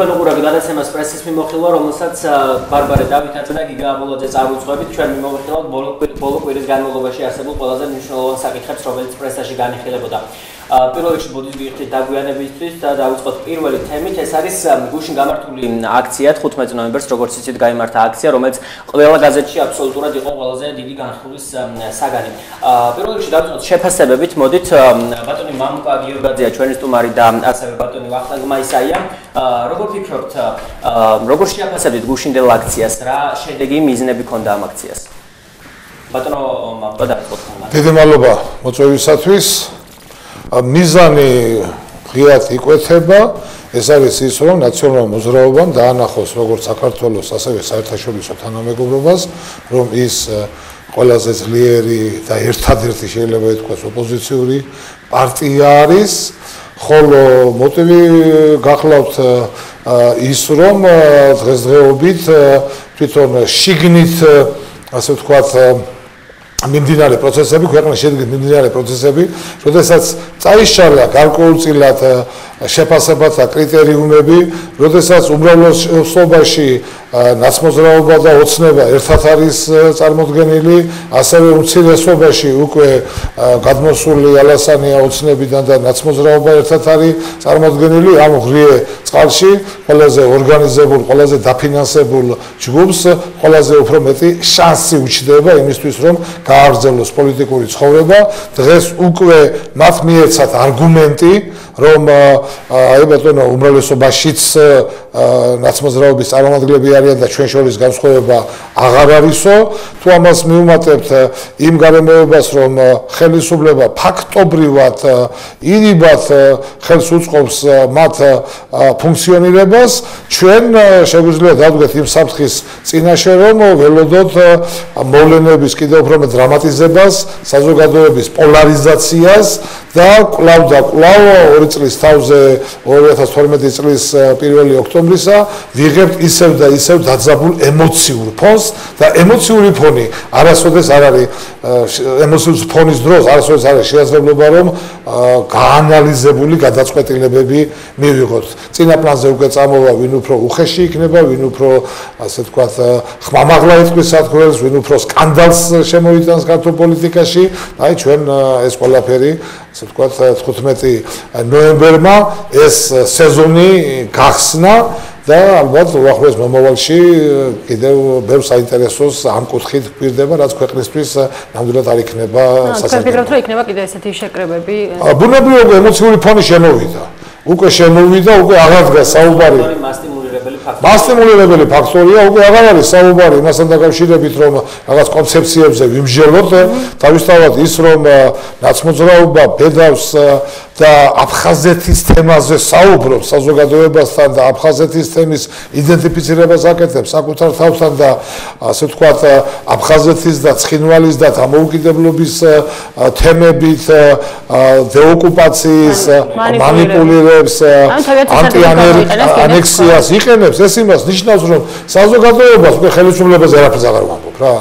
თქვენ უყურებთ გადაცემას პრესის მიმოხილვა, რომელსაც ბარბარე დავითაძე და გიგა აბოლოძე წარუძღვებით ჩვენ მიმოვიხილავთ ბოლო ბოლო კვირის განმავლობაში არსებულ ყველაზე მნიშვნელოვან საკითხებს, რომელიც პრესაში განიხილებოდა. პირველ რიგში ბოდიშ გიხდით დაგვიანებისთვის და დავიწყოთ პირველი თემით, ეს არის გუშინ გამართული აქცია 15 ნოემბერს, როგორც იცით, გამართა აქცია, რომელიც ყველა გაზეთში აბსოლუტურად იყო ყველაზე დიდი განხილვის საგანი. პირველ რიგში დავიწყოთ შეფასებებით, მოდით ბატონი მამუკა გიორგაძეა ჩვენი სტუმარი და ასევე ბატონი ვახტანგ მაისაია. როგორ ფიქრობთ, როგორ შეაფასებთ გუშინდელ აქციას, რა შედეგი მიზნები ქონდა ამ აქციას? ბატონო მამუკა დავიწყოთ. დიდი მადლობა მოწვევისათვის. მიზანი ღიად იკვეთება ეს არის ის რომ ნაციონალურ მოძრაობამ დაანახოს როგორც საქართველოს ასევე საერთაშორისო თანამეგობრობას რომ ის ყველაზე ძლიერი და ერთადერთი შეიძლება ითქვას ოპოზიციური პარტია არის. ხოლო მოტივი გახლავთ ის რომ დღესდღეობით თვითონ შიგნით ასე ვთქვათ მიმდინარე პროცესები, ქვეყნის შედგენ მიმდინარე პროცესები, როდესაც წაიშალა გარკვეულწილად შეფასებაც და კრიტერიუმები, როდესაც უმრავლესობაში ნაცმოძრაობა და ოცნება ერთად არის წარმოქმნილი, ასევე უმცირესობაში უკვე გადმოსული ალასანია ოცნებიდან და ნაცმოძრაობა ერთად არის წარმოქმნილი ამ ღრიე წყალში, ყველაზე ორგანიზებულ, ყველაზე დაფინანსებულ ჯგუფს, ყველაზე უფრო მეტი შანსი უჩნდება იმისთვის, რომ გააგრძელოს პოლიტიკური ცხოვრება. დღეს უკვე მათ მიეცათ არგუმენტი, რომ აი ბატონო უმრავლესობაშიც ნაცმოძრაობის წარმომადგენლები არიან და ჩვენ შორის განსხვავება აღარ არისო თუ ამას მიუმატებთ იმ გარემოებას რომ ხელისუფლება ფაქტობრივად ირიბად ხელს უწყობს მათ ფუნქციონირებას ჩვენ შეგვიძლია დავდგეთ იმ საფრთხის წინაშე რომ ველოდოთ მოვლენების კიდევ უფრო მეტ დრამატიზებას საზოგადოების პოლარიზაციას და კლავ და კლავ ორი წლის თავზე 2012 წლის 1 ოქტომბრისა ვიღებთ ისევ და ისევ დაძაბულ ემოციურ ფონს და ემოციური ფონი არასოდეს არ არის ემოციური ფონის დროს არასოდეს არ არის შესაძლებლობა რომ გაანალიზებული გადაწყვეტილებები მივიღოთ. წინა პლანზე უკვე წამოვა ვინ უფრო უხეში იქნება, ვინ უფრო ასე ვთქვათ ხმამაღლა იწვის სათქველს, ვინ უფრო სკანდალს შემოიტანს ქართულ პოლიტიკაში. აი ჩვენ ეს ყველაფერი ასე ვთქვათ 15 ნოემბერმა ეს სეზონი გახსნა და ალბათ უახლოეს მომავალში კიდევ ბევრ საინტერესოს ამ კუთხით გვირდება, რაც ქვეყნისთვის ნამდვილად არ იქნება სასაცილო. თქვენ ფიქრობთ, რომ იქნება კიდევ ესეთი შეკრებები? ბუნებრივად ემოციური ფონი შემოვიდა. უკვე შემოვიდა, უკვე აღარ დგას საუბარი. მასტიმულირებელი ფაქტორია, უკვე აღარ არის საუბარი იმასთან დაკავშირებით, რომ რაღაც კონცეფციებზე ვიმსჯელოთ, თავისთავად ის რომ ნაცმოძრაობა ბედავს და აფხაზეთის თემაზე საუბრობს საზოგადოებასთან და აფხაზეთის თემის იდენტიფიცირებას აკეთებს საკუთარ თავთან და ასე ვთქვათ აფხაზეთის და ცხინვალის და დამოუკიდებლობის თემებით დეოკუპაციის მანიპულირებს. ანტიანექსიას იყენებს ეს იმას ნიშნავს რომ საზოგადოებას უკვე ხელისუფლებაზე არაფერს აღარ ვამბობ რა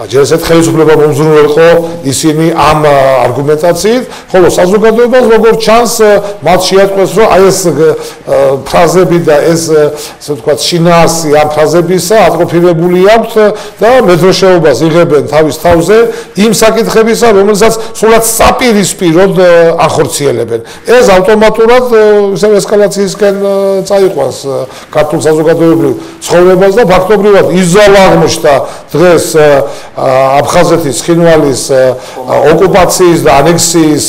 ჯერ ესეთ ხელისუფლება მომზრუნველყო ისინი ამ არგუმენტაციით, ხოლო საზოგადოებას როგორ ჩანს მათ შეატყვეს, რომ აი ეს ფრაზები და ეს ასე ვთქვათ შინაარსი ამ ფრაზებისა ატროფირებული აქვს და მეძროშეობას იღებენ თავის თავზე იმ საკითხებისა, რომელსაც სულად საპირისპიროდ ახორციელებენ. ეს ავტომატურად ისე ესკალაციისკენ წაიყვანს ქართულ საზოგადოებრივ ცხოვრებას და ფაქტობრივად იზოლა აღმოჩნდა დღეს აფხაზეთის ხინვალის ოკუპაციის და ანექსიის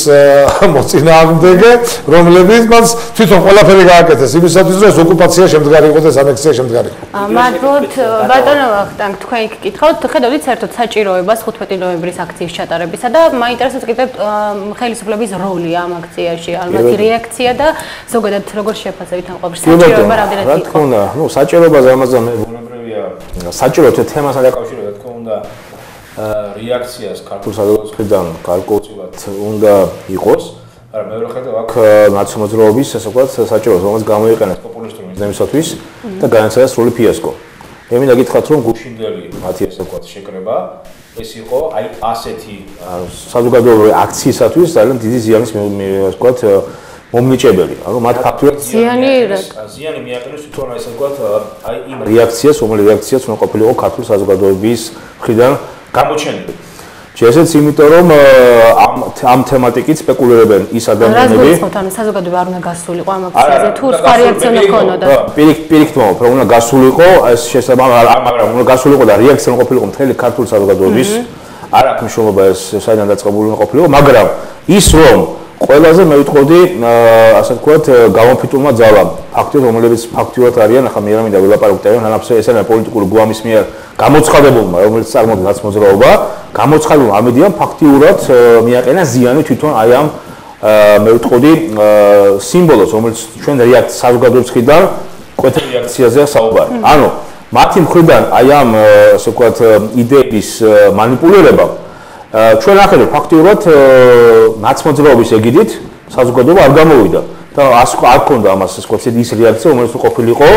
მოწინააღმდეგე, რომლებიც მას თვითონ ყველაფერი გააკეთეს იმისათვის, რომ ეს ოკუპაცია შემდგარი იყოს და ანექსია შემდგარი იყოს. მადლობთ, ბატონო ვახტანგ, თქვენ იქ კითხავთ, ხედავთ საერთოდ საჭიროებას 15 ნოემბრის აქციის ჩატარებისა და მაინტერესებს კიდევ ხელისუფლების როლი ამ აქციაში, ალბათ რეაქცია და ზოგადად როგორ შეფასებით ამ ყოფილ საჭიროება რამდენად იყო? რა თქმა უნდა, ნუ საჭიროებას ამაზე მე ბუნებრივია საჭირო თუ თემასთან დაკავშირებით რა თქმა უნდა რეაქციას ქართულ საზოგადოებასთან გარკვეულწილად უნდა იყოს. არა მეორე ხედავ აქ ნაციონალიზმის ასე ვთქვათ საჭიროა რომელიც გამოიყენებს პოპულისტური მიზნებისათვის და განაცხადა სრული ფიასკო. მე მინდა გითხრათ რომ გუშინდელი მათი ასე ვთქვათ შეკრება ეს იყო აი ასეთი საზოგადოებრივი აქციისათვის ძალიან დიდი ზიანის მე ვთქვათ მომნიჭებელი. ანუ მათ ფაქტურად ზიანი ზიანი მიაყენეს თვითონ ესე ვთქვათ აი იმ რეაქციას, რომელიც რეაქციაც უნდა ყოფილიყო ქართულ საზოგადოების მხრიდან გამოჩენილი. შესეც იმიტომ რომ ამ ამ თემატიკით სპეკულირებენ ის ადამიანები. რა გქონდა ანუ საზოგადოება არ უნდა გასულიყო ამ აქციაზე თუ სხვა რეაქცია უნდა ქონოდა. პირიქ პირიქით მოვა, რომ უნდა გასულიყო ეს შესაძლოა მაგრამ უნდა გასულიყო და რეაქცია უნდა ყოფილიყო მთელი ქართული საზოგადოების. არ აქვს მნიშვნელობა ეს საიდან დაწყებული უნდა ყოფილიყო, მაგრამ ის რომ ყველაზე მე ვიტყოდი ასე ვთქვათ გამოფიტულმა ძალამ. ფაქტიურად რომლებიც ფაქტიურად არიან ახლა მე რა მინდა ველაპარაკობთ რა ნაფსე ეს არის პოლიტიკური გვამის მიერ გამოცხადებულმა რომელიც წარმოადგენს მოძრაობა გამოცხადებულმა ამედიან ფაქტიურად მიაყენა ზიანი თვითონ აი ამ მე ვიტყოდი სიმბოლოს რომელიც ჩვენ რეაქცია საზოგადოების მხრიდან კვეთე რეაქციაზეა საუბარი. ანუ მათი მხრიდან აი ამ ასე ვთქვათ იდეების манипулирება ჩვენ ახლა ფაქტიურად მაცმოძრაობის ეგიდით საზოგადოება არ გამოვიდა და ას არ ქონდა ამას ეს კოცი ის რეაქცია რომელიც ყოფილიყო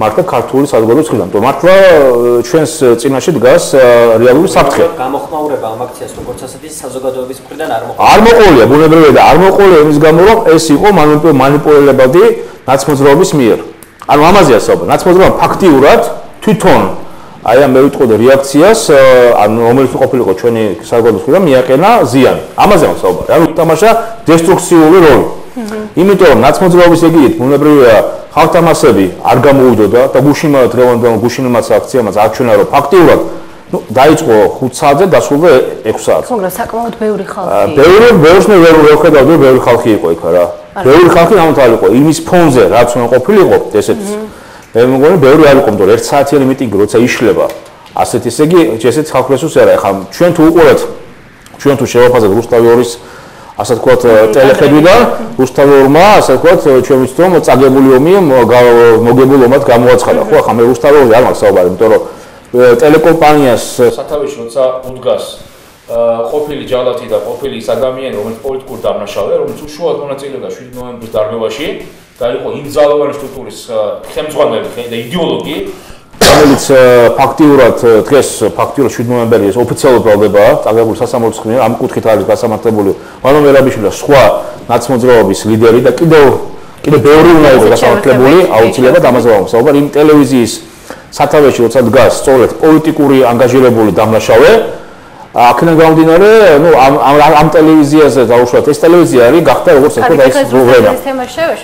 მართლა ქართული საზოგადოების მხრიდან. თუმცა მართლა ჩვენს წინაშე დგას რეალური საფრთხე. გამოხმაურება ამ აქციას როგორც ასეთი საზოგადოების მხრიდან არ მოყოლია. არ მოყოლია, ბუნებრივია და არ მოყოლია იმის გამო, რომ ეს იყო მანიპულირებადი ნაცმოძრაობის მიერ. ანუ ამაზეა საუბარი. ნაცმოძრაობა ფაქტიურად თვითონ აი ამ მე ვიტყოდე რეაქციას, ანუ რომელიც ყოფილიყო ჩვენი საზოგადოების მხრიდან მიაყენა ზიანი. ამაზე ვსაუბარი. ანუ ითამაშა დესტრუქციული როლი. იმიტომ რომ ნაცმოძრაობის ეგიდით ბუნებრივია ხალხთა მასები არ გამოუდოდა და გუშინმა დღევანდელ გუშინმაც აქციამაც აჩვენა რომ ფაქტიურად ну დაიწყო 5 საათზე დასრულდა 6 საათზე. მაგრამ საკმაოდ ბევრი ხალხი. ბევრი ბევრს მე ვერ ვხედავდი ბევრი ხალხი იყო იქ რა. ბევრი ხალხი ამთავრ იყო იმის ფონზე რაც უნდა ყოფილიყო ესეც. მე მგონი ბევრი არ იყო, მაგრამ 1 საათიანი მიტინგი როცა იშლება ასეთ ესე იგი ესეც ხალხს უსე არა. ეხლა ჩვენ თუ უყურებთ ჩვენ თუ შევაფასებთ რუსთავი ორის ასე ვთქვათ ტელეხედვიდან რუსთავი ორმა ასე ვთქვათ ჩვენ ვიცით რომ წაგებული ომი მოგებული ომად გამოაცხადა. ხო ახლა მე რუსთავი ორი არ მაქვს საუბარი, იმიტომ რომ ტელეკომპანიას სათავეში როცა უდგას ყოფილი ჯალათი და ყოფილი ის ადამიანი რომელიც პოლიტიკურ დამნაშავეა, რომელიც უშუალოდ მონაწილეობდა 7 ნოემბრის დარბევაში, და იყო იმ ძალოვანი სტრუქტურის ხელმძღვანელი და იდეოლოგი. რომელიც ფაქტიურად დღეს ფაქტიურად 7 ნოემბერი ეს ოფიციალურად ბრალდებაა წაგებული სასამართლოს მიერ ამ კუთხით არის გასამართლებული ვანო მერაბიშვილი და სხვა ნაცმოძრაობის ლიდერი და კიდევ კიდევ ბევრი უნდა იყოს გასამართლებული აუცილებლად ამაზე ვამბობ იმ ტელევიზიის სათავეში როცა დგას სწორედ პოლიტიკური ანგაჟირებული დამნაშავე აქედან გამომდინარე, ну, ამ ამ ტელევიზიაზე დაუშვათ, ეს ტელევიზია არის გახდა როგორც და ეს პრობლემა.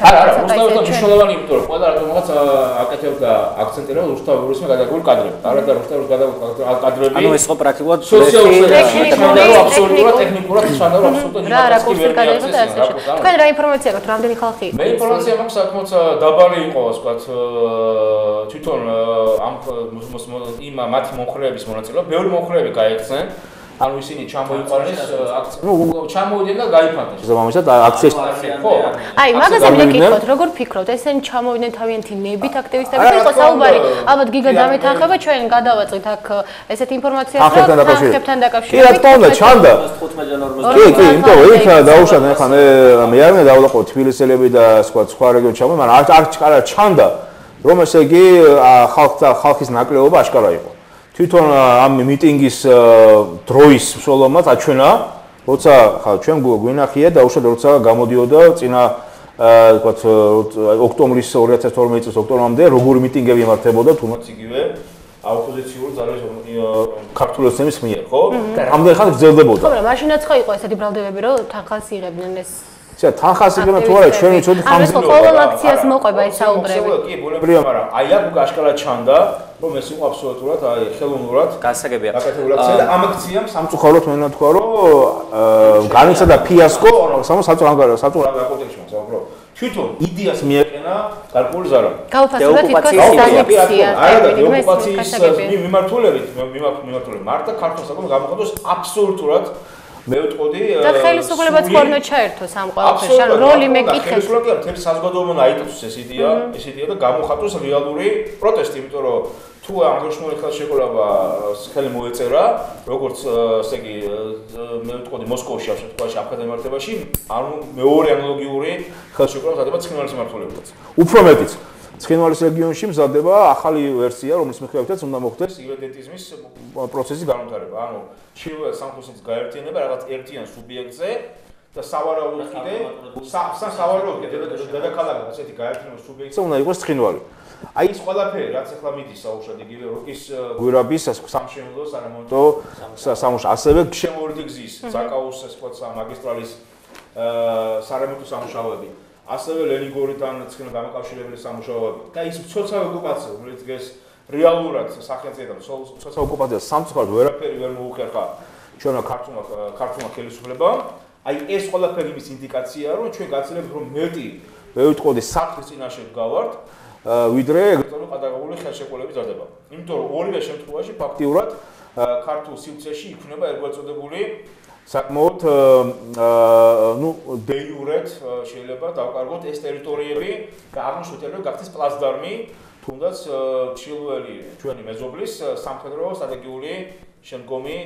არა, არა, უბრალოდ მნიშვნელოვანი იმიტომ რომ ყველა რაღაცა აკეთებდა აქცენტირება რუსთავურისმა გადაგულ კადრებს. არა და რუსთავურის გადაგულ კადრები. ანუ ეს ხო პრაქტიკულად ტექნიკურად აბსოლუტურად ტექნიკურად შანდა აბსოლუტურად რა რა კურსი გადაგდა ასე. თქვენ რა ინფორმაცია გაქვთ, რამდენი ხალხი იყო? მე ინფორმაცია მაქვს საკმაოდ დაბალი იყო, ასე ვთქვათ, თვითონ ამ იმ მათი მომხრეების მონაწილეობა, ბევრი მომხრეები გაიქცნენ. ანუ ისინი ჩამოიყვანეს აქცია. ნუ ჩამოვიდნენ და გაიფანტეს. შესაბამისად აქციის ხო? აი, მაგაზე მე გითხოთ, როგორ ფიქრობთ, ესენი ჩამოვიდნენ თავიანთი ნებით აქტივისტები, თუ იყო საუბარი, ალბათ გიგა დამეთანხება, ჩვენ გადავაწყით აქ ესეთ ინფორმაციას, რომ თანხებთან დაკავშირებით. კი, რა თქმა უნდა, ჩანდა. 15-40. კი, კი, იმიტომ რომ იქ დაუშვან ახლა მე მე არ მინდა დავლაყო თბილისელები და სხვა სხვა რეგიონში ჩამო, მაგრამ არ არ ჩანდა რომ ესე იგი ხალხთა ხალხის ნაკლებობა აშკარა იყო. თვითონ ამ მიტინგის დროის მსვლელობაც აჩვენა, როცა ხა ჩვენ გვინახია და უშუალოდ როცა გამოდიოდა წინა ვთქვათ ოქტომბრის 2012 წლის ოქტომბრამდე როგორი მიტინგები იმართებოდა თუნდაც იგივე აოპოზიციური ძალების ქართულოსების მიერ, ხო? ამდენ ხანს გრძელდებოდა. ხო, მაგრამ მაშინაც ხო იყო ესეთი ბრალდებები, რომ თანხას იღებდნენ ეს ცე თანხას იგებენ თუ არა ჩვენ ვიცოდი ხანს. ანუ ყოველ აქციას მოყვება ეს საუბრები. კი, ბუნებრივია, მაგრამ აი აქ უკვე აშკარად ჩანდა, რომ ეს იყო აბსოლუტურად აი ხელოვნურად გასაგებია. გაკეთებული აქცია და ამ აქციამ სამწუხაროდ მე ნათქვა, რომ განიცა და ფიასკო, სამწუხაროდ სამწუხაროდ სამწუხაროდ აკონტექსტში მაგრამ თვითონ იდეას მიეყენა გარკვეული ზარა. თითქოს სანექსია. არა და ოკუპაციის მიმართულებით მიმართულებით მარტო ქართულ საკუთრებას გამოხატოს აბსოლუტურად მე ვიტყოდი და ხელისუფლებაც ხორნო ჩაერთოს ამ ყველაფერში ანუ როლი მეკითხეს ხელისუფლება მთელი საზოგადოება აიტოს ეს იდეა ეს იდეა და გამოხატოს რეალური პროტესტი იმიტომ რომ თუ ანგლისური ხელშეკრულება ხელი მოეწერა როგორც ესე იგი მე ვიტყოდი მოსკოვში ამ შემთხვევაში აკადემიურში ანუ მეორე ანალოგიური ხელშეკრულება ხდება ცხინვალის მართულებაც უფრო მეტიც ცხინვალის რეგიონში მზადდება ახალი ვერსია, რომლის მიხედვითაც უნდა მოხდეს იდენტიზმის პროცესის განვითარება. ანუ ჩილოა სამხოსის გაერთიანება რაღაც ერთიან სუბიექტზე და სავარაუდოდ კიდე სავარაუდოდ კიდე დედაქალაქი ასეთი გაერთიანებული სუბიექტი უნდა იყოს ცხინვალი. აი ეს ყველაფერი რაც ახლა მიდის საუშად იგივე როკის გვირაბის სამშენებლო სარემონტო სამუშ ასევე შემოვიდი გზის ზაკაუს ეს თქო მაგისტრალის სარემონტო სამუშაოები ასევე ლენიგორიდან ცხინო დამაკავშირებელი სამუშაოები. და ის ცოცა ოკუპაცია რომელიც დღეს რეალურად სახელმწიფო ცოცა ოკუპაცია სამწუხაროდ ვერაფერი ვერ მოუხერხა. ჩვენო ქართულმა ქართულმა ხელისუფლებამ. აი ეს ყველაფერი იმის ინდიკაციაა რომ ჩვენ გაცილებით რომ მეტი ვეუტყოდი საფრთხის წინაშე გავართ ვიდრე ეგრეთონო პედაგოგიური ხელშეკრულების დადება. იმიტომ რომ ორივე შემთხვევაში ფაქტიურად ქართულ სივრცეში იქნება ეგრეთ წოდებული საკმაოდ ნუ დეიურეთ შეიძლება დავკარგოთ ეს ტერიტორიები და აღმოჩნდება გახდეს პლაცდარმი თუნდაც ჩილველი ჩვენი მეზობლის სამხედრო სტრატეგიული შემდგომი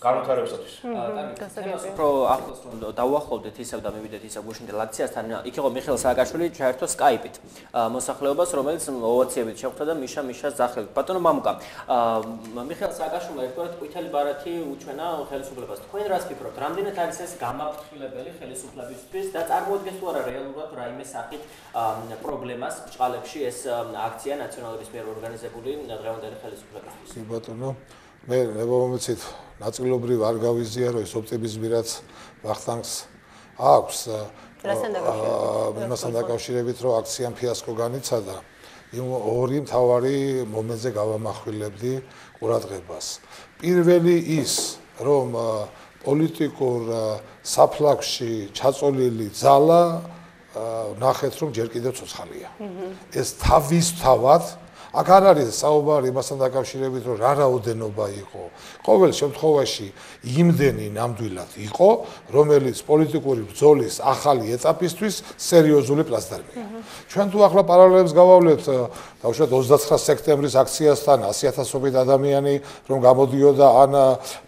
განვითარებისათვის. კარგი. პრო ახლოს რომ დავუახლოვდეთ ისევ და მივიდეთ ისევ გუშინდელ აქციასთან, იქ იყო მიხეილ სააკაშვილი ჩაერთო Skype-ით. მოსახლეობას, რომელიც ოვაციებით შეხვდა და მიშა მიშას ძახილ. ბატონო მამუკა, მიხეილ სააკაშვილმა ერთგვარად ყვითელი ბარათი უჩვენა ხელისუფლებას. თქვენ რას ფიქრობთ? რამდენად არის ეს გამაფრთხილებელი ხელისუფლებისთვის და წარმოადგენს თუ არა რეალურად რაიმე სახით პრობლემას ბჭყალებში ეს აქცია ნაციონალების მიერ ორგანიზებული დღევანდელი ხელისუფლებისთვის? ბატონო, მე მე მომეცით ნაწილობრივ არ გავიზიარო ეს ოპტიმიზმი რაც ვახტანგს აქვს იმასთან დაკავშირებით. რომ აქციამ ფიასკო განიცადა იმ ორი მთავარი მომენტზე გავამახვილებდი ყურადღებას. პირველი ის რომ პოლიტიკურ საფლავში ჩაწოლილი ძალა ნახეთ რომ ჯერ კიდევ ცოცხალია. ეს თავისთავად აქ არ არის საუბარი იმასთან დაკავშირებით, რომ რა რაოდენობა იყო. ყოველ შემთხვევაში იმდენი ნამდვილად იყო, რომელიც პოლიტიკური ბრძოლის ახალი ეტაპისთვის სერიოზული პლაცდარმია. ჩვენ თუ ახლა პარალელებს გავავლეთ დავუშვათ 29 სექტემბრის აქციასთან 100000ობით ადამიანი რომ გამოდიოდა ან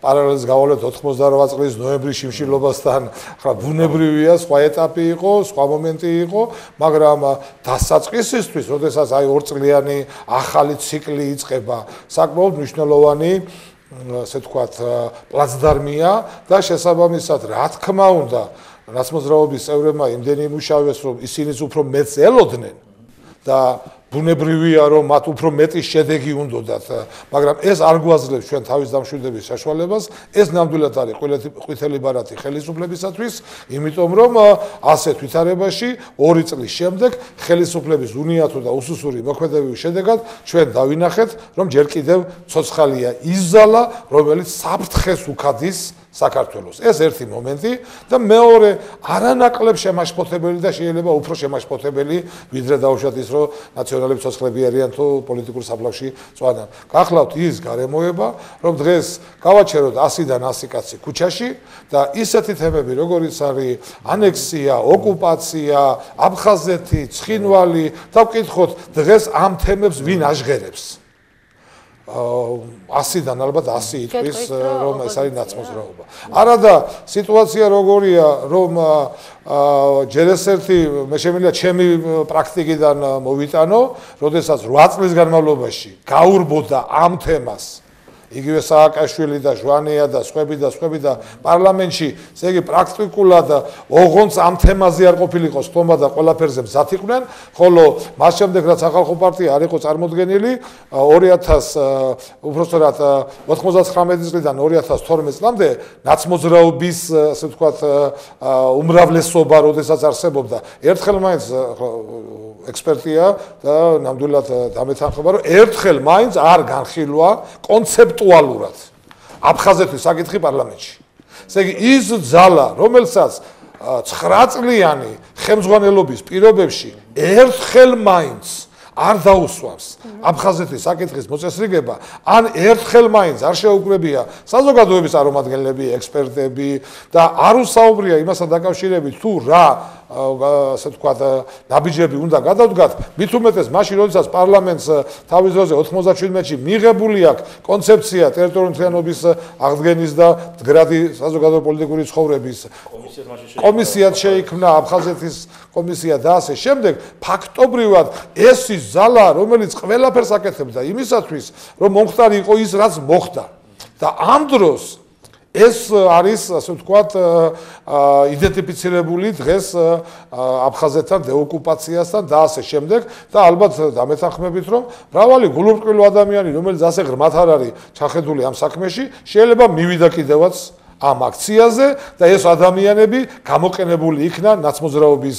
პარალელს გავავლეთ 88 წლის ნოემბრის შიმშილობასთან, ახლა ბუნებრივია, სხვა ეტაპი იყო, სხვა მომენტი იყო, მაგრამ დასაწყისისთვის, როდესაც აი ორწლიანი ახალი ციკლი იწყება. საკმაოდ მნიშვნელოვანი ასე ვთქვათ პლაცდარმია და შესაბამისად რა თქმა უნდა რასმოძრაობის წევრებმა იმდენი იმუშავეს რომ ისინიც უფრო მეც ელოდნენ და ბუნებრივია რომ მათ უფრო მეტი შედეგი უნდათ მაგრამ ეს არ გვაძლევს ჩვენ თავის დამშვიდების საშუალებას ეს ნამდვილად არის ყვითელი ბარათი ხელისუფლებისათვის იმიტომ რომ ასეთ ვითარებაში ორი წლის შემდეგ ხელისუფლების უნიათო და უსუსური მოქმედებების შედეგად ჩვენ დავინახეთ რომ ჯერ კიდევ ცოცხალია ის ზალა რომელიც საფრთხეს უქადის საქართველოს. ეს ერთი მომენტი და მეორე არანაკლებ შემაშფოთებელი და შეიძლება უფრო შემაშფოთებელი ვიდრე დაუშვათ ის რომ ნაციონალები ცოცხლები არიან თუ პოლიტიკურ საფლავში წვანან. გახლავთ ის გარემოება, რომ დღეს გავაჩეროთ 100-დან 100 კაცი ქუჩაში და ისეთი თემები როგორიც არის ანექსია, ოკუპაცია, აფხაზეთი, ცხინვალი და ვკითხოთ დღეს ამ თემებს ვინ აჟღერებს? 100-დან ალბათ 100 იტყვის რომ ეს არის ნაცმოძრაობა. არადა სიტუაცია როგორია რომ ჯერ ეს ერთი მე შემიძლია ჩემი პრაქტიკიდან მოვიტანო, როდესაც 8 წლის განმავლობაში გაურბოდა ამ თემას იგივე სააკაშვილი და ჟვანია და სხვები და სხვები და პარლამენტში, ესე იგი პრაქტიკულად ოღონდ ამ თემაზე არ ყოფილიყო სტომა და ყველაფერზე მზად იყვნენ, ხოლო მას შემდეგ რაც ახალხო პარტია არ იყო წარმოქმნილი 2000 უბრალოდ 99 წლიდან 2012 წლამდე ნაცმოძრაობის ასე ვთქვათ უმრავლესობა როდესაც არსებობდა. ერთხელ მაინც ექსპერტია და ნამდვილად დამეთანხმება რომ ერთხელ მაინც არ განხილვა კონცეპტ ვირტუალურად აფხაზეთის საკითხი პარლამენტში. ესე იგი ის ძალა, რომელსაც 9 წლიანი ხელმძღვანელობის პირობებში ერთხელ მაინც არ დაუსვამს აფხაზეთის საკითხის მოწესრიგება, ან ერთხელ მაინც არ შეუგრებია საზოგადოების წარმომადგენლები, ექსპერტები და არ უსაუბრია იმასთან დაკავშირებით თუ რა ასე თქვა ნაბიჯები უნდა გადავდგათ. მით უმეტეს მაშინ როდესაც პარლამენტს თავის დროზე 97-ში მიღებული აქვს კონცეფცია ტერიტორიული მთლიანობის აღდგენის და მდგრადი საზოგადოებრივი პოლიტიკური ცხოვრების კომისიად შეიქმნა აფხაზეთის კომისია და ასე შემდეგ ფაქტობრივად ეს ის ზალა რომელიც ყველაფერს აკეთებდა იმისათვის რომ მომხდარი იყო ის რაც მოხდა. და ამ დროს ეს არის ასე ვთქვათ იდენტიფიცირებული დღეს აფხაზეთთან დეოკუპაციასთან და ასე შემდეგ და ალბათ დამეთანხმებით რომ მრავალი გულურყვილო ადამიანი რომელიც ასე ღრმათ არ არის ჩახედული ამ საქმეში შეიძლება მივიდა კიდევაც ამ აქციაზე და ეს ადამიანები გამოყენებული იქნა ნაცმოძრაობის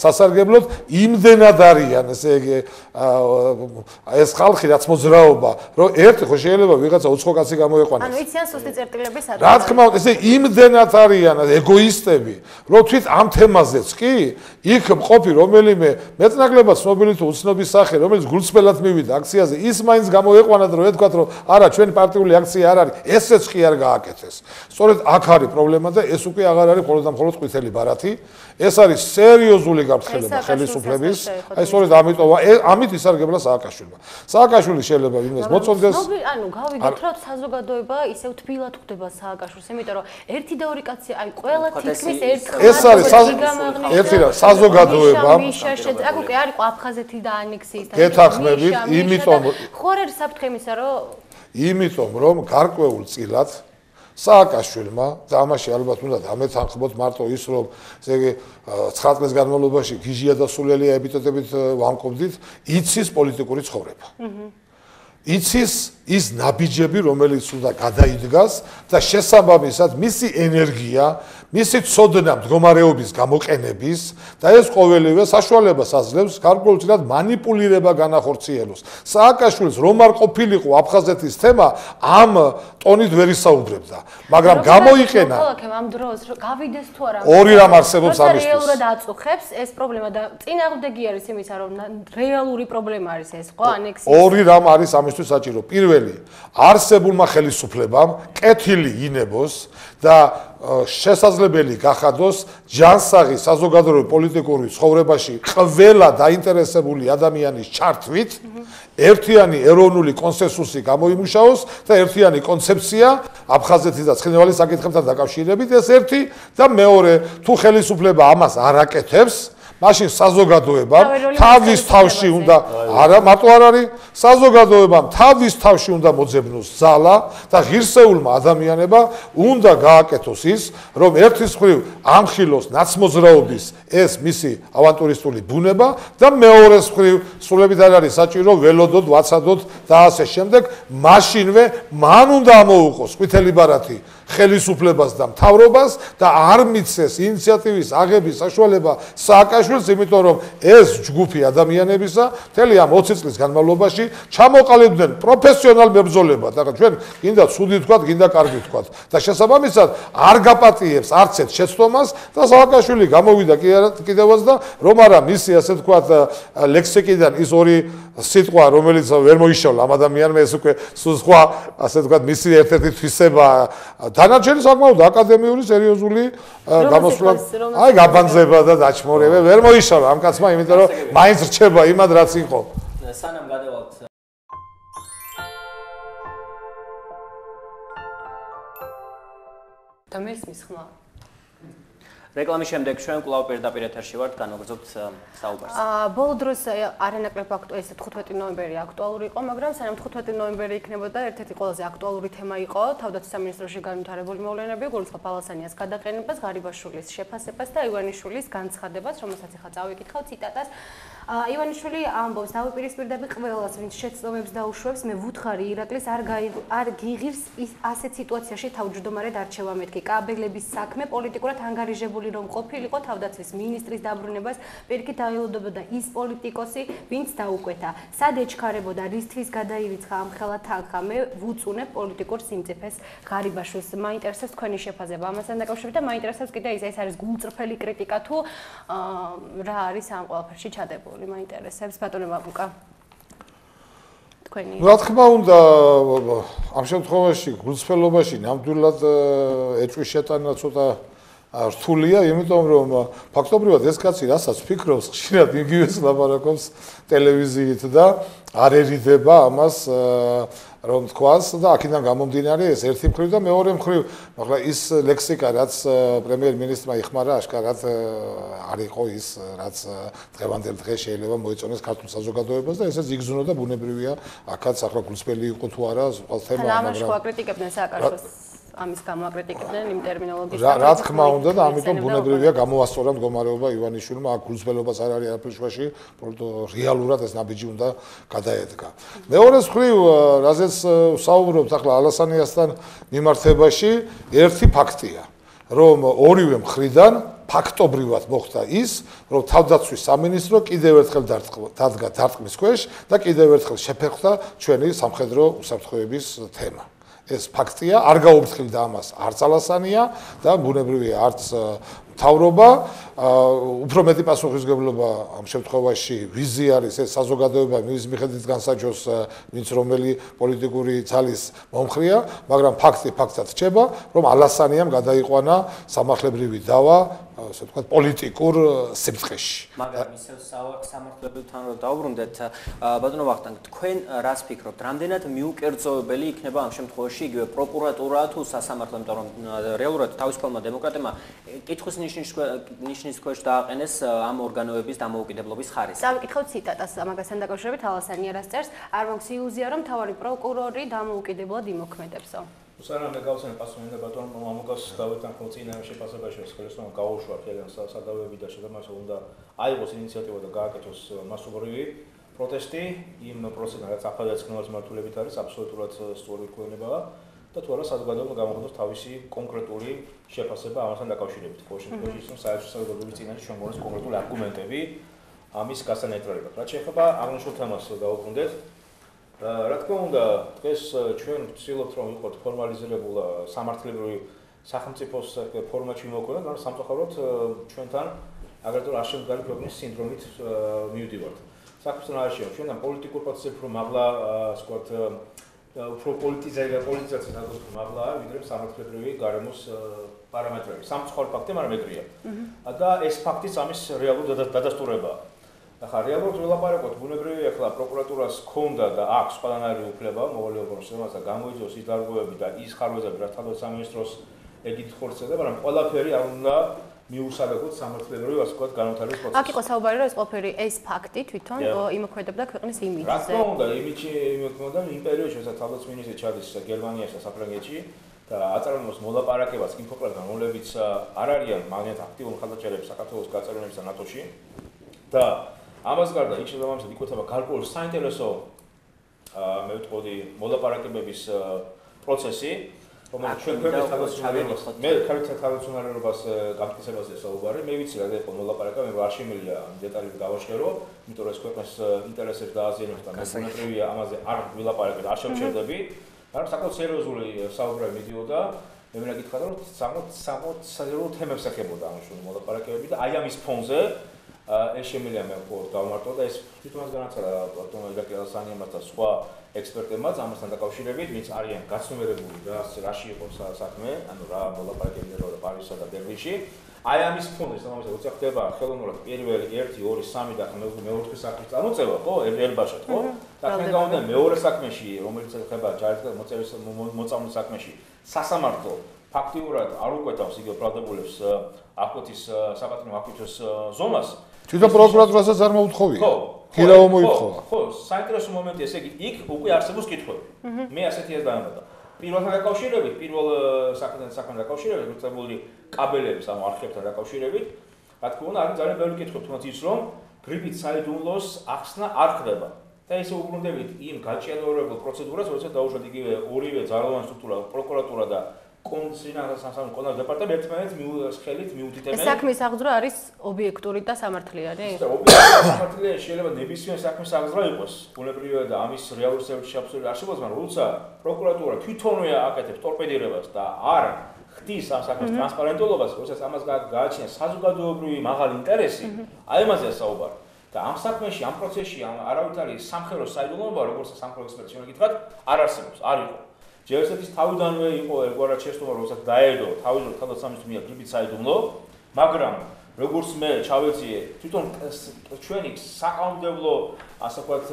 სასარგებლოდ. იმდენად არიან ესე იგი ეს ხალხი ნაცმოძრაობა რომ ერთი ხო შეიძლება ვიღაცა უცხო კაცი გამოეყვანოს ანუ იციან სუსტი წერტილების ადრე. რა თქმა უნდა ესე იმდენად არიან ეგოისტები რომ თვით ამ თემაზეც კი იქ მყოფი რომელიმე მეტნაკლებად ცნობილი თუ უცნობის სახე რომელიც გულწრფელად მივიდა აქციაზე ის მაინც გამოეყვანა რომ ეთქვათ რომ არა ჩვენი პარტიული აქცია არ არის. ესეც კი არ გააკეთეს. სწორედ სწორედ აქ არის პრობლემა და ეს უკვე აღარ არის მხოლოდ და მხოლოდ ყვითელი ბარათი. ეს არის სერიოზული გაფრთხილება ხელისუფლების. აი სწორედ ამიტომ ამით ისარგებლა სააკაშვილმა. სააკაშვილი შეიძლება იმას მოწონდეს. ანუ გავიგეთ რომ საზოგადოება ისევ თბილად ხვდება სააკაშვილს, იმიტომ რომ ერთი და ორი კაცი აი ყველა თითქმის ერთხელ ეს არის ერთი რა საზოგადოება. აქ უკვე არის აფხაზეთი და ანექსიის და გეთახმებით, იმიტომ ხო არ არის საფრთხე იმისა რომ იმიტომ რომ გარკვეულ წილად სააკაშვილმა და ამაში ალბათ უნდა დამეთანხმოთ მარტო ის რომ ესე იგი 9 წლის განმავლობაში გიჟია და სულელია ეპიტეტებით ვამკობდით იცის პოლიტიკური ცხოვრება. აჰა. იცის ის ნაბიჯები, რომელიც უნდა გადაიდგას და შესაბამისად მისი ენერგია, მისი ცოდნა მდგომარეობის გამოყენების და ეს ყოველივე საშუალებას აძლევს გარკვეულწილად манипулირება განახორციელოს. სააკაშვილის რომ არ ყოფილიყო აფხაზეთის თემა, ამ ტონით ვერ ისაუბრებდა, მაგრამ გამოიყენა ამ დროს გავიდეს თუ არა ორი რამ არსებობს ამისთვის. რეალურად აწუხებს ეს პრობლემა და წინააღმდეგი არის იმისა, რომ რეალური პრობლემა არის ეს, ხო, ანექსია. ორი რამ არის ამისთვის საჭირო. პირველი არსებულმა ხელისუფლებამ კეთილი ინებოს და შესაძლებელი გახადოს ჯანსაღი საზოგადოებრივი პოლიტიკური ცხოვრებაში ყველა დაინტერესებული ადამიანის ჩართვით ერთიანი ეროვნული კონსენსუსი გამოიმუშაოს და ერთიანი კონცეფცია აფხაზეთის და ცხინვალის საკითხებთან დაკავშირებით ეს ერთი და მეორე თუ ხელისუფლება ამას არ აკეთებს მაშინ საზოგადოებამ თავის თავში უნდა არა მარტო არ არის. საზოგადოებამ თავის თავში უნდა მოძებნოს ზალა და ღირსეულმა ადამიანებმა უნდა გააკეთოს ის რომ ერთის მხრივ ამხილოს ნაცმოძრაობის ეს მისი ავანტურისტული ბუნება და მეორეს მხრივ სულებით არ არის საჭირო ველოდოთ ვაცადოთ და ასე შემდეგ. მაშინვე მან უნდა ამოუყოს ყვითელი ბარათი ხელისუფლებას და მთავრობას და არ მიცეს ინიციატივის აღების საშუალება სააკაშვილს, იმიტომ რომ ეს ჯგუფი ადამიანებისა მთელი ამ 20 წლის განმავლობაში ჩამოყალიბდნენ პროფესიონალ მებრძოლებად. ახლა ჩვენ გინდა ცუდი თქვა, გინდა კარგი თქვა და შესაბამისად არ გაპატიებს არც ერთ შეცდომას და სააკაშვილი გამოვიდა კიდევაც და რომ არა მისი ასე თქვა ლექსიკიდან ის ორი სიტყვა რომელიც ვერ მოიშალა ამ ადამიანმა ეს უკვე სხვა ასე თქვა მისი ერთ-ერთი თვისება დანარჩენი საკმაოდ აკადემიური სერიოზული გამოსვლა აი გაბანძება და დაჩმორება ვერ მოიშალა ამ კაცმა იმიტომ რომ მაინც რჩება იმად რაც იყო. სანამ გადავალთ და მესმის ხმა რეკლამის შემდეგ ჩვენ კვლავ პირდაპირ ეთერში ვართ, განაგზობთ საუბარს. აა ბოლო დროს არანაკლებ აქტუალური ეს 15 ნოემბერი აქტუალური იყო, მაგრამ სანამ 15 ნოემბერი იქნებოდა, ერთ-ერთი ყველაზე აქტუალური თემა იყო თავდაცვის სამინისტროში განვითარებული მოვლენები, გულწრფელ ბალანსანიას გადაყენებას, ღარიბაშვილის შეფასებას და ივანიშვილის განცხადებას, რომელსაც ახლა წავიკითხავ ციტატას. ივანიშვილი ამბობს დავიპირისპირდები ყველას ვინც შეცდომებს დაუშვებს მე ვუთხარი ირაკლის არ არ გიღირს ის ასეთ სიტუაციაში თავმჯდომარედ არჩევა მეთქი. კაბელების საქმე პოლიტიკურად ანგარიჟებული რომ ყოფილიყო თავდაცვის მინისტრის დაბრუნებას. პირიქით დაელოდებოდა ის პოლიტიკოსი ვინც დაუკვეთა. სად ეჩქარებოდა რისთვის გადაირიცხა ამ ხელა თანხა მე ვუწუნებ პოლიტიკურ სიმწიფეს ღარიბაშვილს მაინტერესებს თქვენი შეფაზება. ამასთან დაკავშირებით და მაინტერესებს კიდე ეს არის გულწრფელი კრიტიკა თუ რა არის ამ ყველაფერში ჩადებული გული მაინტერესებს. ბატონო ბაბუკა თქვენი რა თქმა უნდა ამ შემთხვევაში გულწრფელობაში ნამდვილად ეჭვის შეტანა ცოტა რთულია იმიტომ რომ ფაქტობრივად ეს კაცი რასაც ფიქრობს ხშირად იგივეს ლაბარაკობს ტელევიზიით და არ ერიდება ამას რომ თქვას და აქედან გამომდინარე ეს ერთი მხრივ და მეორე მხრივ ახლა ის ლექსიკა რაც პრემიერ-მინისტრმა იხმარა აშკარად არ იყო ის რაც დღევანდელ დღეს შეიძლება მოიწონოს ქართულ საზოგადოებას და ესეც იგზნო და ბუნებრივია. აქაც ახლა გულწრფელი იყო თუ არა ყველა თემა მაგრამ ამაში ხო აკრიტიკებდნენ სააკაშოს ამის გამო აკრიტიკებდნენ იმ ტერმინოლოგიის რა რა თქმა უნდა და ამიტომ ბუნებრივია გამოასწორა მდგომარეობა ივანიშვილმა აქ გულწრფელობას არ არის არაფერ შუაში პროტო რეალურად ეს ნაბიჯი უნდა გადაედგა მეორე მხრივ რაზეც საუბრობთ ახლა ალასანიასთან მიმართებაში ერთი ფაქტია რომ ორივე მხრიდან ფაქტობრივად მოხდა ის, რომ თავდაცვის სამინისტრო კიდევ ერთხელ დადგა დარტყმის ქვეშ და კიდევ ერთხელ შეფერხდა ჩვენი სამხედრო უსაფრთხოების თემა. ეს ფაქტია, არ გაუფრთხილდა ამას. არც ალასანია და ბუნებრივია არც თავრობა უფრო მეტი პასუხისგებლობა ამ შემთხვევაში ვიზი არის ეს საზოგადოება მის მიხედვით განსაჯოს ვინც რომელი პოლიტიკური ძალის მომხრია მაგრამ ფაქტი ფაქტად რჩება რომ ალასანიამ გადაიყვანა სამართლებრივი დავა ასე ვთქვათ პოლიტიკურ სიბრწყეში. მაგრამ ისევ სამართლებრივთან რომ დაუბრუნდეთ, ბატონო ვახტანგ, თქვენ რას ფიქრობთ, რამდენად მიუკერძოებელი იქნება ამ შემთხვევაში იგივე პროკურატურა თუ სასამართლო, იმიტომ რომ რეალურად თავისუფალმა დემოკრატებმა კითხვის ნიშნის ნიშნის ქვეშ დააყენეს ამ ორგანოების დამოუკიდებლობის ხარისხი. დავიკითხოთ ციტატას ამაგასთან დაკავშირებით ალასანიერას წერს, არ მაქვს ილუზია, რომ თავარი პროკურორი დამოუკიდებლად იმოქმედებსო. უსანა მე გავსენ პასუხი ბატონ მომგავს დავეთან ხო წინა შეფასებაში ეს ხელოსნო გაუშვა ხელენ სადავები და შეგამას უნდა აიღოს ინიციატივა და გააკეთოს მასობრივი პროტესტი იმ პროცესთან რაც ახალ ეცნობის მართულებით არის აბსოლუტურად სწორი ქონებაა და თუ არა საზოგადოება გამოხდოს თავისი კონკრეტული შეფასება ამასთან დაკავშირებით. ხო შემთხვევაში ის რომ საერთო საზოგადოების წინაშე ჩვენ გვაქვს კონკრეტული არგუმენტები ამის გასანეტრალებლად. რაც შეეხება აღნიშნულ თემას დავუბრუნდეთ. რა თქმა უნდა, დღეს ჩვენ ვცდილობთ რომ ვიყოთ ფორმალიზირებულ სამართლებრივი სახელმწიფოს ფორმატში მოვქონოთ, მაგრამ სამწუხაროდ ჩვენთან აგრეთვე არ შემდგარი ქვეყნის სინდრომით მივდივართ. საქმესთან არ შეიძლება ჩვენთან პოლიტიკურ პროცესებში რომ აღლა ასე ვთქვათ უფრო პოლიტიზაცია პოლიტიზაცია ნაკლებად მაღლა ვიდრე სამართლებრივი გარემოს პარამეტრები. სამწუხარო ფაქტია, მაგრამ ეგრეა. და ეს ფაქტიც ამის რეალური დადასტურებაა. ახლა რეალურად ველაპარაკოთ ბუნებრივია ახლა პროკურატურას ქონდა და აქვს ყველანაირი უფლება მოვალეობა რომ და გამოიძოს ის დარგოები და ის ხარვეზები რა უნდა სამინისტროს ეგით ხორცება, მაგრამ ყველაფერი არ უნდა მიუსალებოთ სამართლებრივი ასე ვთქვათ განვითარების პროცესს. აქ იყო საუბარი რომ ეს ყოფილი ეს ფაქტი თვითონ იმოქმედებდა ქვეყნის იმიჯზე. რა თქმა უნდა, იმიჯი იმოქმედებდა იმ პერიოდში, სადაც თავდაც მინისტრი ჩადის გერმანიაში, საფრანგეთში და აწარმოებს მოლაპარაკებას ინფოპროგრამ, რომლებიც არ არიან მაგნეთ აქტიური ხალხაჭერები საქართველოს გაწევრიანების და ნატოში და ამას გარდა იქ შესაბამისად იკვეთება გარკვეული საინტერესო მე ვიტყოდი მოლაპარაკებების პროცესი რომელიც ჩვენ ქვეყნის თავისუფლებას მე ქართულ თავისუფლებას გამტკიცებაზე საუბარი. მე ვიცი რა დაიყო მოლაპარაკება მე არ შემიძლია დეტალები გავაშერო იმიტომ რომ ეს ქვეყნის ინტერესებს დააზიანებს და მე უნებრივია ამაზე არ ვილაპარაკებ არ შევჩერდები. მაგრამ საკმაოდ სერიოზული საუბრები მიდიოდა. მე მინდა გითხრათ რომ საკმაოდ საკმაოდ სერიოზულ თემებს ეხებოდა ამ შუა მოლაპარაკებები და აი ამის ფონზე ეს შემიძლია მე ხო დავმარტო და ეს თვითონაც განაცხადა ბატონო ილაკიასანიამ და სხვა ექსპერტებმაც ამასთან დაკავშირებით, ვინც არიან გაცნობიერებული და რაში იყო საქმე, ანუ რა მოლაპარაკებები მეროდა პარიზსა და ბერლინში. აი ამის ფონზე სამომავლო როცა ხდება ხელოვნურად პირველი 1 2 3 და მე მეოთხე საქმის წარმოწევა, ხო, ერბაშად, ხო? თქვენ გაუნდა მეორე საქმეში, რომელიც ხდება ჯარისკენ მოწევის მოწამულ საქმეში, სასამართლო ფაქტიურად არ უკვეთავს იგივე პროდაბულებს აკუთის საპატრონო აკუთის ზომას. თვითონ პროკურატურასაც არ მოუთხოვია. ხო, ქილაო მოითხოვა. ხო, საინტერესო მომენტია, ესე იგი, იქ უკვე არსებობს კითხვები. მე ასეთი ეს დაამბა. პირველთან დაკავშირებით, პირველ საქმეთან საქმეთან დაკავშირებით, უწებული კაბელების ამ არქივთან დაკავშირებით, რა თქმა უნდა, არის ძალიან ბევრი კითხვები, თუმცა ის რომ გრიპით საიდუმლოს ახსნა არ ხდება. და ესე უბრუნდებით იმ გაჭიანურებულ პროცედურას, როცა დაუშვათ იგივე ორივე ძალოვანი სტრუქტურა, პროკურატურა და კონსინადა სასამართლო კონტროლ დეპარტამენტი ერთმანეთს მიუხელით მიუთითებენ. ეს საქმის აღძრო არის ობიექტური და სამართლიანი? ეს ობიექტური სამართლიანი შეიძლება ნებისმიერ საქმის აღძრო იყოს. უნებრივია და ამის რეალური სერვისი აბსოლუტურად არ შეგვიძლია, როცა პროკურატურა თვითონვე აკეთებს ტორპედირებას და არ ხდის ამ საქმის ტრანსპარენტულობას, როცა ამას გააჩნია საზოგადოებრივი მაღალი ინტერესი, აი ამაზე საუბარი. და ამ საქმეში, ამ პროცესში არავითარი სამხედრო საიდუმლოება, როგორც სამხედრო ექსპერტი შეიძლება გითხრათ, არ არსებობს, არ იყო. ჯერსეთის თავიდანვე იყო ერთგვარად შეცდომა, რომელსაც დაედო თავის 33 მია გრიბით საიდუმლო, მაგრამ როგორც მე ჩავეძიე თვითონ ჩვენი საკანონმდებლო, ასე ვთქვათ,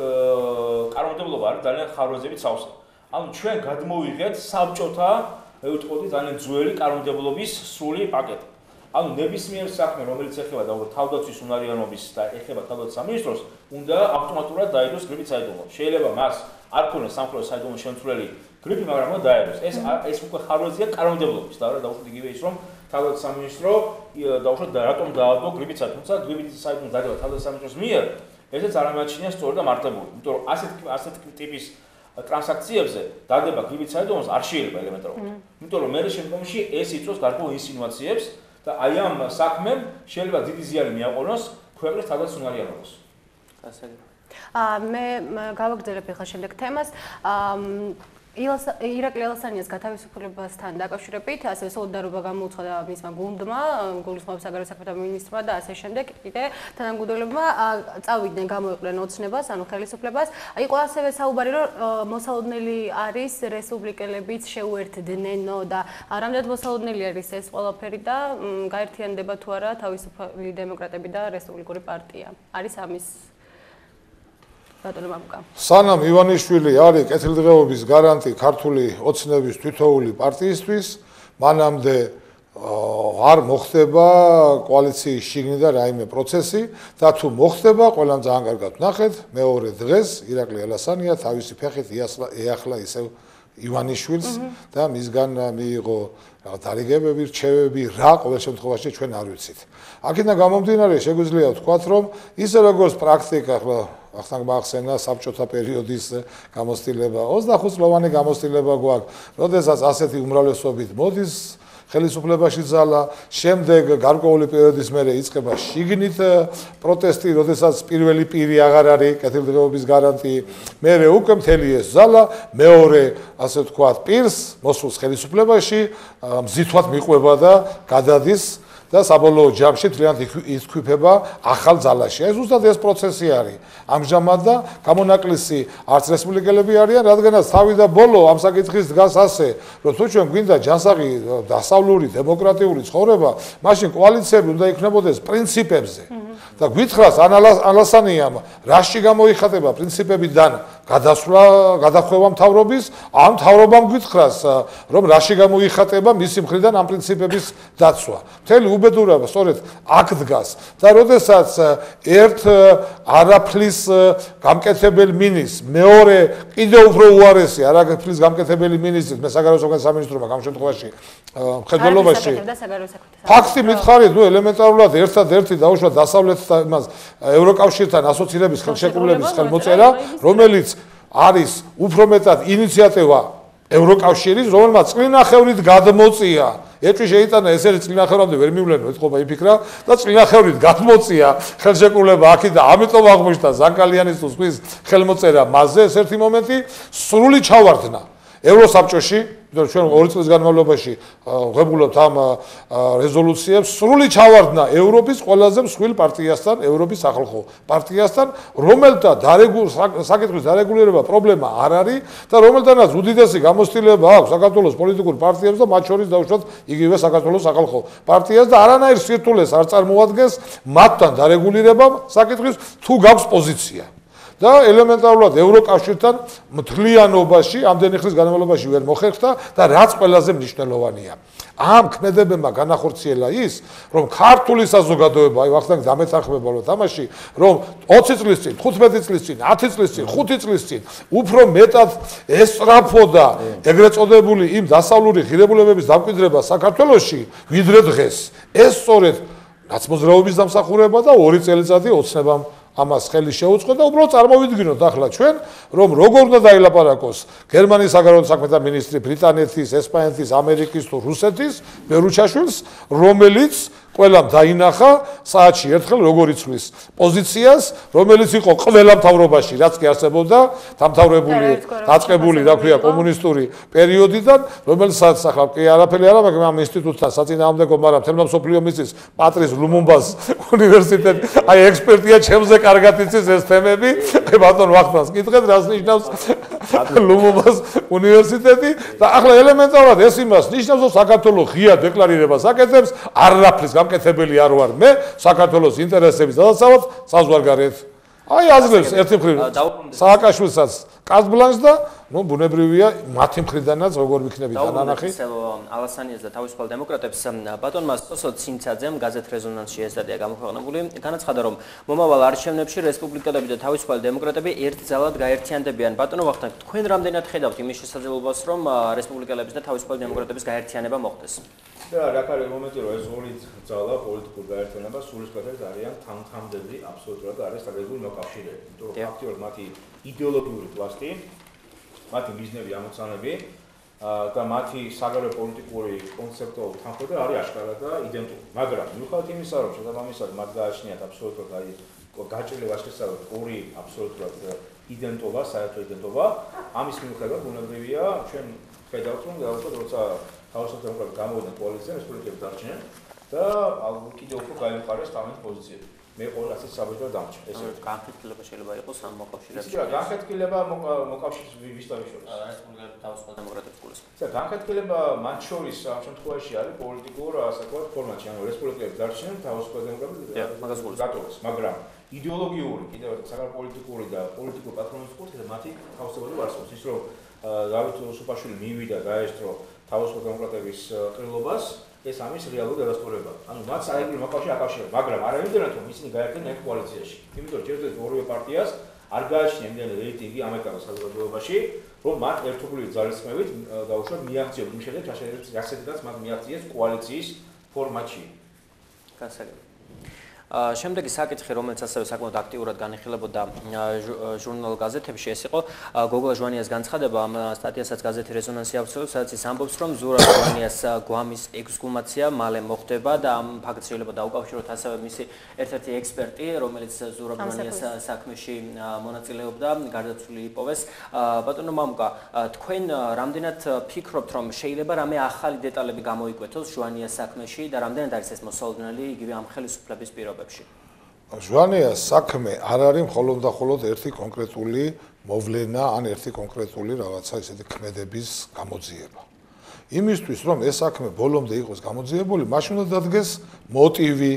კანონმდებლობა არის ძალიან ხარვეზებით სავსე. ანუ ჩვენ გადმოვიღეთ საბჭოთა ევიტყოდი ძალიან ძველი კანონმდებლობის სრული პაკეტი. ანუ ნებისმიერ საქმე, რომელიც ეხება და თავდაცვის უნარიანობის და ეხება თავდაცვის სამინისტროს, უნდა ავტომატურად დაიდოს გრიბი საიდუმლო. შეიძლება მას არ ქონდეს სამხლოს საიდუმლო შემცვლელი გრიპი, მაგრამ უნდა დაეროს. ეს ეს უკვე ხარვეზია კანონმდებლობის და რა დაუშვათ იგივე ის რომ თავად სამინისტრო დაუშვათ და რატომ დაადო გრიპიცა, თუმცა გრიპის საიდუმლო დადება თავად სამინისტროს მიერ, ესეც არ ამაჩნია სწორ და მართლებული. იმიტომ რომ ასეთ ასეთ ტიპის ტრანზაქციებზე დადება გრიპის საიდუმლოს არ შეიძლება ელემენტარულად. იმიტომ რომ მე შემდგომში ეს იწვევს გარკვეულ ინსინუაციებს და აი ამ საქმემ შეიძლება დიდი ზიანი მიაყენოს ქვეყნის თავად უნარიანობას. ასე. აა მე გავაგზავნებ ახლა შემდეგ თემას. აა ირაკლი ალასანიას გათავისუფლებასთან დაკავშირებით ასევე სოლიდარობა გამოუცხადა მისმა გუნდმა, გულისხმობს საგარეო საქმეთა მინისტრმა და ასე შემდეგ. კიდე თანამგუნდელებმა წავიდნენ გამოიყვნენ ოცნებას, ანუ ხელისუფლებას. იყო ასევე საუბარი, რომ მოსალოდნელი არის რესპუბლიკელებიც შეუერთდნენო და რამდენად მოსალოდნელი არის ეს ყველაფერი და გაერთიანდება თუ არა თავისუფალი დემოკრატები და რესპუბლიკური პარტია. არის ამის ბატონო მამუკა. სანამ ივანიშვილი არის კეთილდღეობის გარანტი ქართული ოცნების თვითოული პარტიისთვის, მანამდე არ მოხდება კოალიციის შიგნიდან რაიმე პროცესი და თუ მოხდება, ყველამ ძალიან კარგად ნახეთ, მეორე დღეს ირაკლი ალასანია თავისი ფეხით ეახლა ისევ ივანიშვილს და მისგან მიიღო რაღაც დარიგებები, რჩევები, რა ყოველ შემთხვევაში ჩვენ არ ვიცით. აქედან გამომდინარე, შეგვიძლია ვთქვათ, რომ ისე როგორც პრაქტიკა ახლა ახსნა მახსენა საბჭოთა პერიოდის გამოცდილება. 25 წლოვანი გამოცდილება გვაქვს. როდესაც ასეთი უმრავლესობით მოდის ხელისუფლებაში ძალა შემდეგ გარკვეული პერიოდის მერე იწყება შიგნით პროტესტი როდესაც პირველი პირი აღარ არის კეთილდღეობის გარანტი. მერე უკვე მთელი ეს ძალა მეორე ასე ვთქვათ პირს მოსულს ხელისუფლებაში მზითვად მიყვება და გადადის და საბოლოო ჯამში თლიანად ითქვიფება ახალ ძალაში. ეს უბრალოდ ეს პროცესი არის. ამჟამად და გამონაკლისი არც რესპუბლიკელები არიან, რადგანაც თავი და ბოლო ამ საკითხის დგას ასე, რომ თუ ჩვენ გვინდა ჯანსაღი დასავლური დემოკრატიული ცხოვრება, მაშინ კოალიციები უნდა იქნებოდეს პრინციპებზე. და გვითხრას ანალასანიამ, რაში გამოიხატება პრინციპებიდან გადასვლა, გადახვევა მთავრობის, ამ მთავრობამ გვითხრას, რომ რაში გამოიხატება მისი მხრიდან ამ პრინციპების დაცვა. მთელი უბედურება სწორედ აქ დგას და როდესაც ერთ არაფლის გამკეთებელი მინის, მეორე კიდე უფრო უარესი არაფლის გამკეთებელი მინისტრის, მე საგარეო საქმეთა სამინისტროა ამ შემთხვევაში ხელმძღვანელობაში ფაქტი მითხარით, ნუ ელემენტარულად ერთად-ერთი დაუშვა დასავლეთ იმას ევროკავშირთან ასოცირების ხელშეკრულების ხელმოწერა, რომელიც არის უფრო მეტად ინიციატივა ევროკავშირის, რომელმაც წინახევრით გადმოწია. ეჭვი შეიტანა ეს არის წინახევრამდე ვერ მივლენო ეთქობა იფიქრა და წინახევრით გადმოწია ხელშეკრულება აქი და ამიტომ აღმოჩნდა ზაკალიანის თუ სხვის ხელმოწერა. მასზე ეს ერთი მომენტი სრული ჩავარდნა. ევროსაბჭოში იმიტომ ჩვენ ორი წლის განმავლობაში ღებულობთ ამ რეზოლუციებს სრული ჩავარდნა ევროპის ყველაზე მსხვილ პარტიასთან ევროპის სახალხო პარტიასთან რომელთა დარეგულ საკითხის დარეგულირება პრობლემა არ არის და რომელთანაც უდიდესი გამოცდილება აქვს საქართველოს პოლიტიკურ პარტიებს და მათ შორის დაუშვათ იგივე საქართველოს სახალხო პარტიას და არანაირ სირთულეს არ წარმოადგენს მათთან დარეგულირება საკითხის თუ გაქვს პოზიცია და ელემენტარულად ევროკავშირთან მთლიანობაში ამდენი ხნის განმავლობაში ვერ მოხერხდა და რაც ყველაზე მნიშვნელოვანია ამ ქმედებებმა განახორციელა ის რომ ქართული საზოგადოება აი ვახტანგ დამეთანხმება რომ თამაში რომ 20 წლის წინ 15 წლის წინ 10 წლის წინ 5 წლის წინ უფრო მეტად ესწრაფოდა ეგრეთ წოდებული იმ დასავლური ღირებულებების დამკვიდრება საქართველოში ვიდრე დღეს ეს სწორედ ნაცმოძრაობის დამსახურება და ორი წელიწადი ოცნებამ ამას ხელი შეუწყო და უბრალოდ წარმოვიდგინოთ ახლა ჩვენ რომ როგორ უნდა დაილაპარაკოს გერმანიის საგარეო საქმეთა მინისტრი ბრიტანეთის, ესპანეთის, ამერიკის თუ რუსეთის ბერუჩაშვილს რომელიც ყველამ დაინახა საათში ერთხელ როგორ იცვლის პოზიციას, რომელიც იყო ყველა მთავრობაში, რაც კი არსებობდა, დამთავრებული, დაწყებული, რა ქვია, კომუნისტური პერიოდიდან, რომელსაც ახლა კი არაფერი არა, მაგრამ ამ ინსტიტუტთან საწინააღმდეგო, მაგრამ თემნო სოფლიო მისის პატრის ლუმუმბას უნივერსიტეტი, აი ექსპერტია ჩემზე კარგად იცის ეს თემები, ბატონ ვახტანს კითხეთ, რას ნიშნავს ლუმუმბას უნივერსიტეტი და ახლა ელემენტარულად ეს იმას ნიშნავს, რომ საქართველოს ღია დეკლარირებას აკეთებს არაფრის გამკეთებელი არ ვარ მე საქართველოს ინტერესების დასაცავად საზღვარგარეთ. აი აზრებს ერთი მხრივ. სააკაშვილსაც კარტბლანს და ну ბუნებრივია მათი მხრიდანაც როგორ ვიქნები თანანახი ალასანიას და თავისუფალ დემოკრატებს ბატონმა სოსო ცინცაძემ გაზეთ რეზონანსში ეს სტატია გამოქვეყნებული. განაცხადა რომ მომავალ არჩევნებში რესპუბლიკელები და თავისუფალ დემოკრატები ერთ ძალად გაერთიანდებიან. ბატონო ვახტანგ თქვენ რამდენად ხედავთ იმის შესაძლებლობას რომ რესპუბლიკელების და თავისუფალ დემოკრატების გაერთიანება მოხდეს და რა კარგი მომენტი რომ ეს ორი ძალა პოლიტიკურ გაერთიანება სულისკვეთებს არიან თანთამდები აბსოლუტურად არის საგებური მოკავშირეები იმიტომ რომ ფაქტიურად მათი იდეოლოგიური პლასტი მათი ბიზნესები ამოცანები და მათი საგარეო პოლიტიკური კონცეპტუალური თანხმობა არის აშკარა და იდენტური. მაგრამ მიუხედავად იმისა, რომ შესაბამისად მათ გააჩნიათ აბსოლუტურად აი გაჭრილი ვაშკესავად ორი აბსოლუტურად იდენტობა, საერთო იდენტობა, ამის მიუხედავად ბუნებრივია ჩვენ ხედავთ რომ გავუშვათ როცა თავისუფლ დემოკრატ გამოვიდნენ კოალიცია რესპუბლიკების დარჩენა და კიდევ უფრო გაიმყარეს თავის პოზიციები. მე ყოველას საბჭო დამჭ. ეს განხეთქილება შეიძლება იყოს ამ მოკავშირეებში. ისე განხეთქილება მოკავშირის ვისთან შორის. რესპუბლიკა თავისუფალ დემოკრატებს გულს. ისე განხეთქილება მათ შორის ამ შემთხვევაში არის პოლიტიკურ ასე ვთქვათ ფორმატში, ანუ რესპუბლიკების დარჩენა თავისუფალ დემოკრატებს გატოვეს, მაგრამ იდეოლოგიური კიდევ საკუთარ პოლიტიკური და პოლიტიკურ პატრონობის და მათი თავისუფლება არსებობს. ის რომ დავით უსუფაშვილი მივიდა დაესწრო თავისუფალ დემოკრატების ყრილობას ეს ამის რეალური დადასტურება. ანუ მათ საერთოდ მოკავშირე აკავშირებს, მაგრამ არ ამიტომაც რომ ისინი გაერთიან ერთ კოალიციაში. იმიტომ რომ ჯერჯერობით ორივე პარტიას არ გააჩნია იმდენი რეიტინგი ამერიკას საზოგადოებაში, რომ მათ ერთობლივი ძალისხმევით დაუშვათ მიაღწიოს იმ შედეგს, რასაც მათ მიაღწიეს კოალიციის ფორმატში. გასაგებია. შემდეგი საკითხი, რომელიც ასევე საკმაოდ აქტიურად განიხილებოდა ჟურნალ გაზეთებში, ეს იყო გოგოლა ჟვანიას განცხადება ამ სტატიასაც გაზეთი რეზონანსი აქვსებს, სადაც ის ამბობს, რომ ზურა ჟვანიას გვამის ექსგუმაცია მალე მოხდება და ამ ფაქტს შეიძლება დაუკავშიროთ ასევე მისი ერთ-ერთი ექსპერტი, რომელიც ზურა ჟვანიას საქმეში მონაწილეობდა, გარდაცვლილი იპოვეს. ბატონო მამუკა, თქვენ რამდენად ფიქრობთ, რომ შეიძლება რამე ახალი დეტალები გამოიკვეთოს ჟვანიას საქმეში და რამდენად არის ეს მოსალოდნელი იგივე ამ ხელისუფლების პირობებში? პირობებში. ჟვანეა საქმე არ არის მხოლოდ და მხოლოდ ერთი კონკრეტული მოვლენა ან ერთი კონკრეტული რაღაცა ისეთი ქმედების გამოძიება. იმისთვის რომ ეს საქმე ბოლომდე იყოს გამოძიებული, მაშინ უნდა დადგეს მოტივი,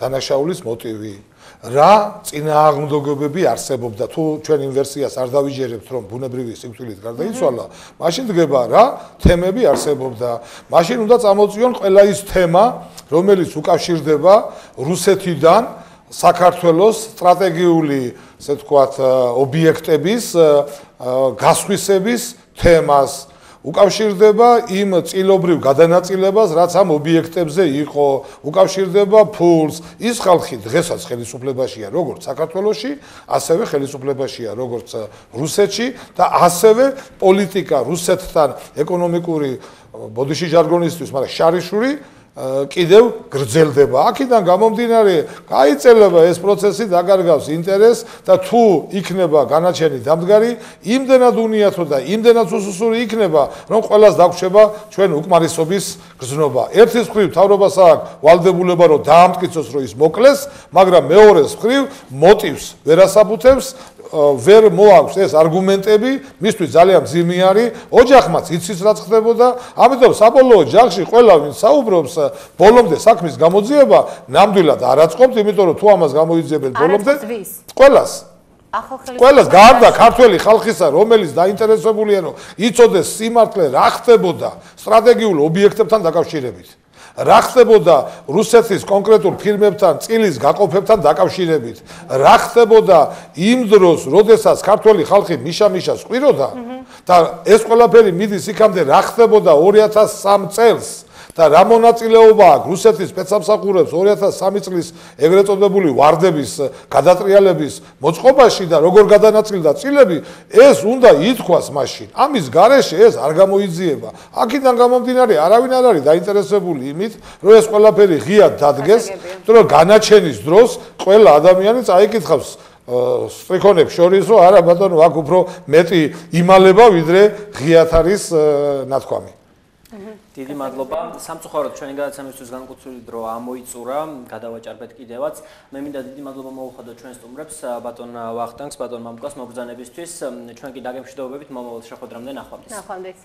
დანაშაულის მოტივი, რა წინააღმდეგობები არსებობდა? თუ ჩვენ ინვერსიას არ დავიჯერებთ რომ ბუნებრივი სიკვდილით გარდაიცვალა მაშინ დგება რა თემები არსებობდა. მაშინ უნდა წამოწიონ ყველა ის თემა რომელიც უკავშირდება რუსეთიდან საქართველოს სტრატეგიული ასე ვთქვათ ობიექტების გასხვისების თემას უკავშირდება იმ წილობრივ გადანაწილებას, რაც ამ ობიექტებზე იყო, უკავშირდება ფულს. ის ხალხი დღესაც ხელისუფლებაშია, როგორც საქართველოსში, ასევე ხელისუფლებაშია, როგორც რუსეთში და ასევე პოლიტიკა რუსეთთან ეკონომიკური ბოდიში ჟარგონისთვის, მაგრამ შარიშური კიდევ გრძელდება. აქედან გამომდინარე, გაიწელება ეს პროცესი დაგარგავს ინტერესს და თუ იქნება განაჩენი დამდგარი, იმდენად უნიათო და იმდენად უსუსური იქნება, რომ ყოველას დაგხვდება ჩვენ უკმარისობის გზნობა. ერთის მხრივ თავრობას აქვს ვალდებულება, რომ დაამტკიცოს, რომ ის მოკლეს, მაგრამ მეორეს მხრივ მოტივს ვერასაბუთებს ვერ მოაქვს ეს არგუმენტები, მისთვის ძალიან ძიმი არის, ოჯახმაც იცის რა ხდებოდა, ამიტომ საბოლოო ჯახში ყველა ვინ საუბრობს ბოლომდე საქმის გამოძიება ნამდვილად არ აწყობთ, იმიტომ რომ თუ ამას გამოიძიებენ ბოლომდე, ყველას. ყველას გარდა ქართველი ხალხისა, რომელიც დაინტერესებულია, რომ იცოდეს სიმართლე რა ხდებოდა სტრატეგიულ ობიექტებთან დაკავშირებით. რა ხდებოდა რუსეთის კონკრეტულ ფირმებთან წილის გაყოფებთან დაკავშირებით? რა ხდებოდა იმ დროს, როდესაც ქართველი ხალხი მიშა-მიშას ყვიროდა და ეს ყველაფერი მიდის იქამდე რა ხდებოდა 2003 წელს? და რა მონაწილეობა აქვს რუსეთის სპეცსამსახურებს 2003 წლის ეგრეთ წოდებული ვარდების გადატრიალების მოწყობაში და როგორ გადანაწილდა წილები ეს უნდა ითქვას მაშინ. ამის გარეშე ეს არ გამოიძიება. აქედან გამომდინარე არავინ არ არის დაინტერესებული იმით რომ ეს ყველაფერი ღია დადგეს რომ განაჩენის დროს ყველა ადამიანი წაიკითხავს სტრიქონებს შორის რომ არა ბატონო აქ უფრო მეტი იმალება ვიდრე ღიათ არის ნათქვამი დიდი მადლობა. სამწუხაროდ ჩვენი გადაცემისთვის განკუთვნილი დრო ამოიწურა. გადავაჭარბეთ კიდევაც. მე მინდა დიდი მადლობა მოუხადო ჩვენ სტუმრებს, ბატონ ვახტანგს, ბატონ მამკას მოგზანებისთვის. ჩვენ კი დაგემშვიდობებით მომავალ შეხვედრამდე ნახვამდის. ნახვამდის.